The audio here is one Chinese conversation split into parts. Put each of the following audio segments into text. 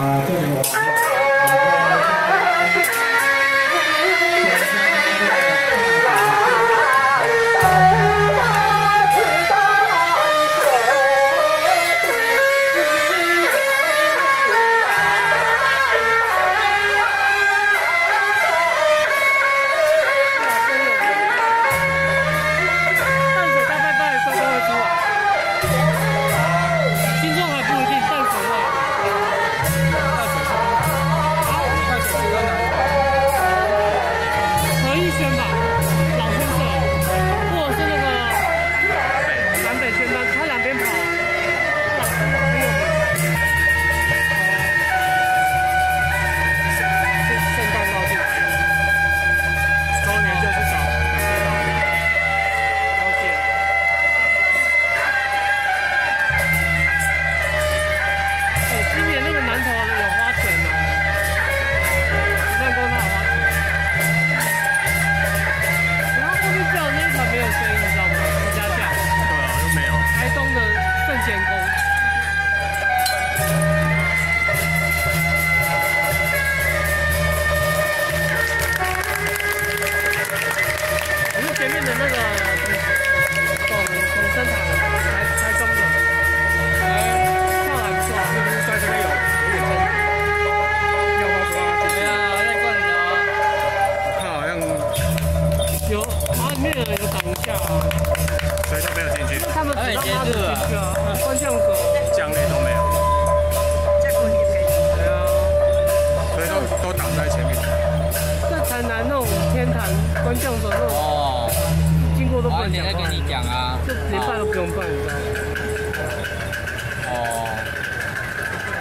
啊，这里。哦。经过都不能讲。跟你讲啊。就连拜都不用拜，你知道吗？哦。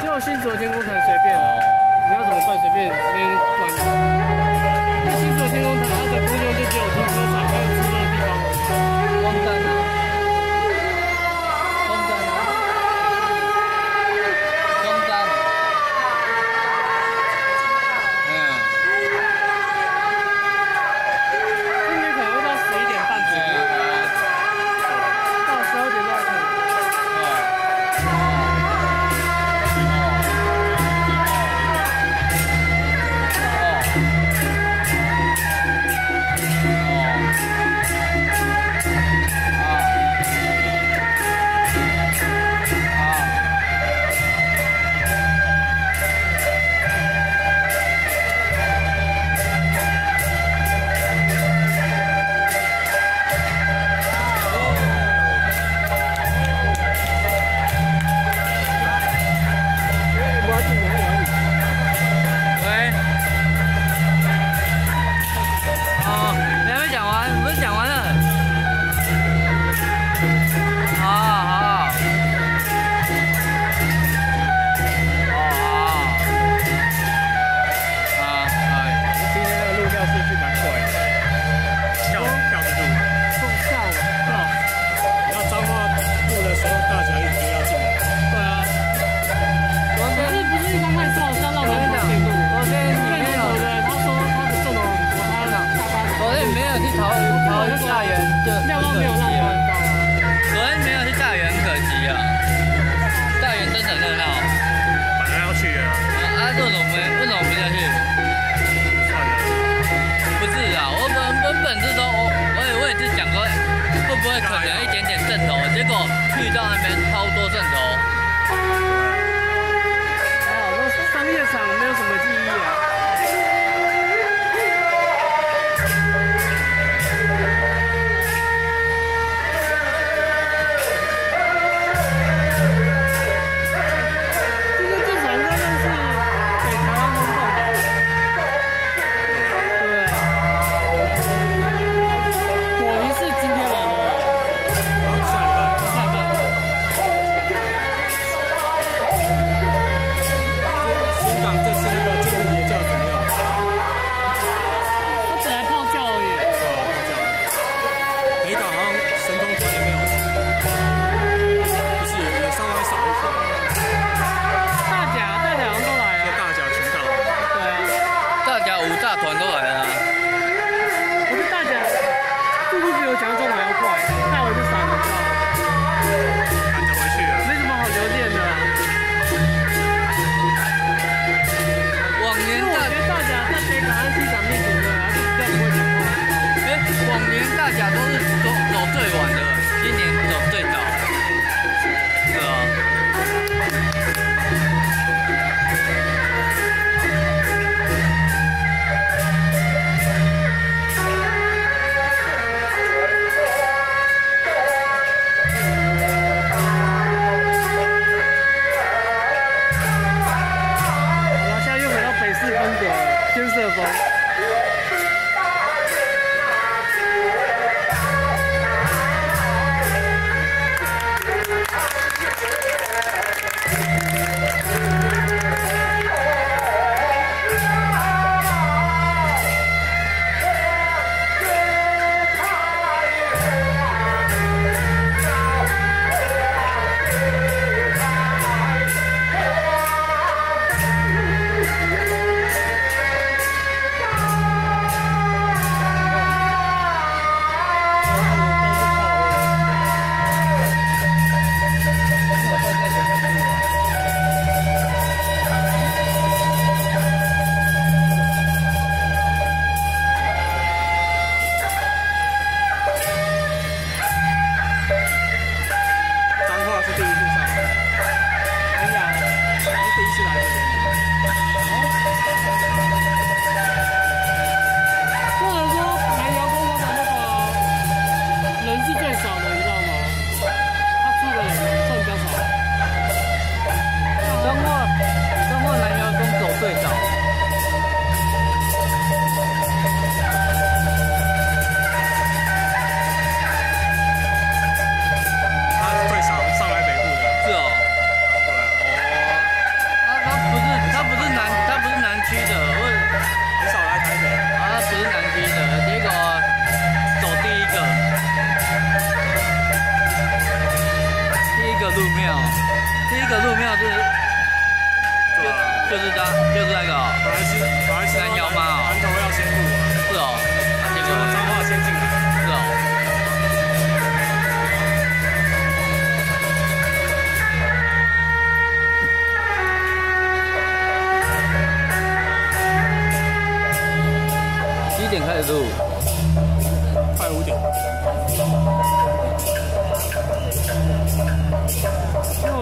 就新竹天空台随便、哦，你要怎么拜随便，随便。新竹天空台它的公用就只有这。去到那边超多正的。Estevão.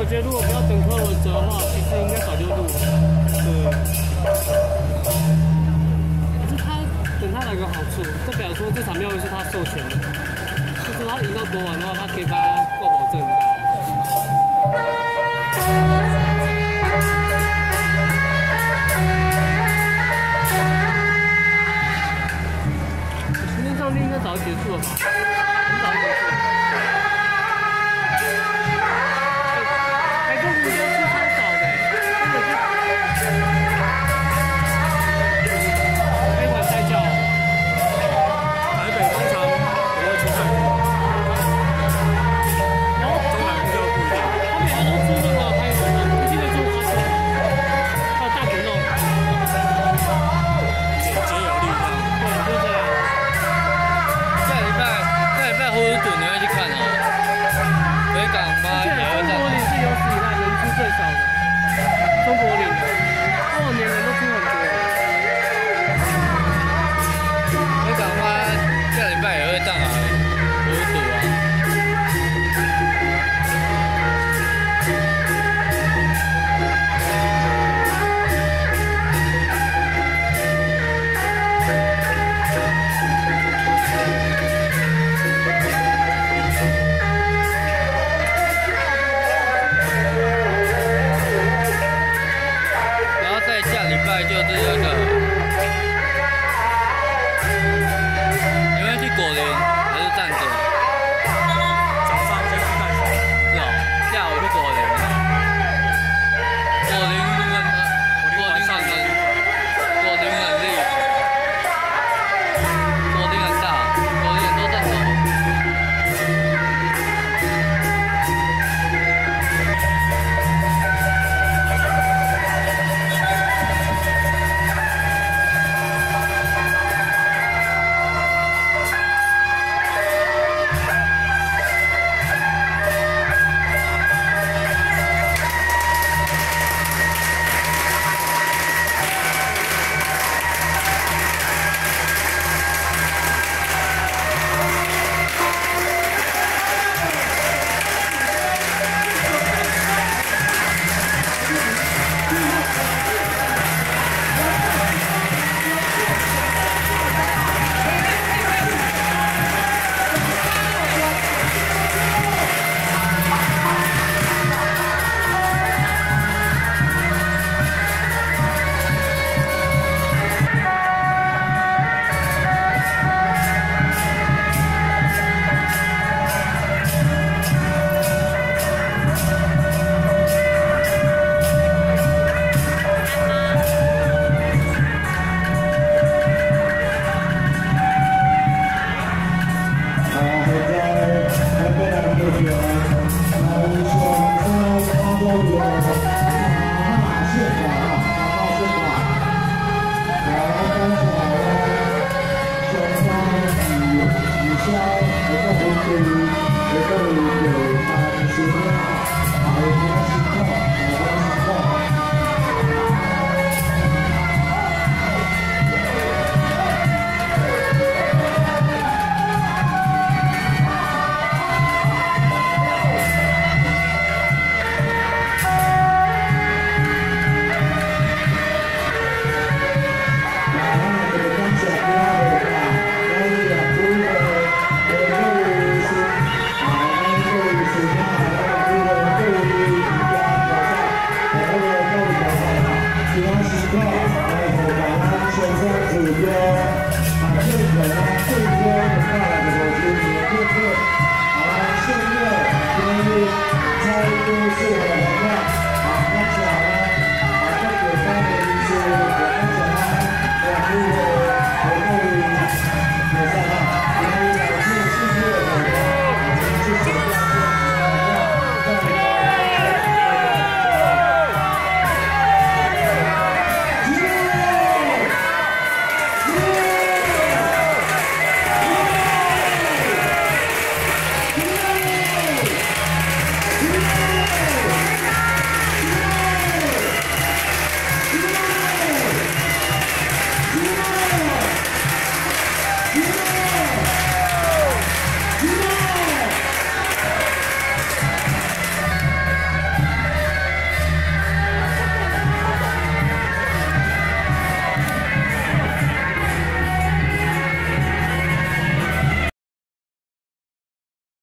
我觉得如果不要等柯文哲的话其实应该早就录了。对。可是他等他来个好处就表示说这场庙会是他授权的。就是他赢到昨晚的话他可以把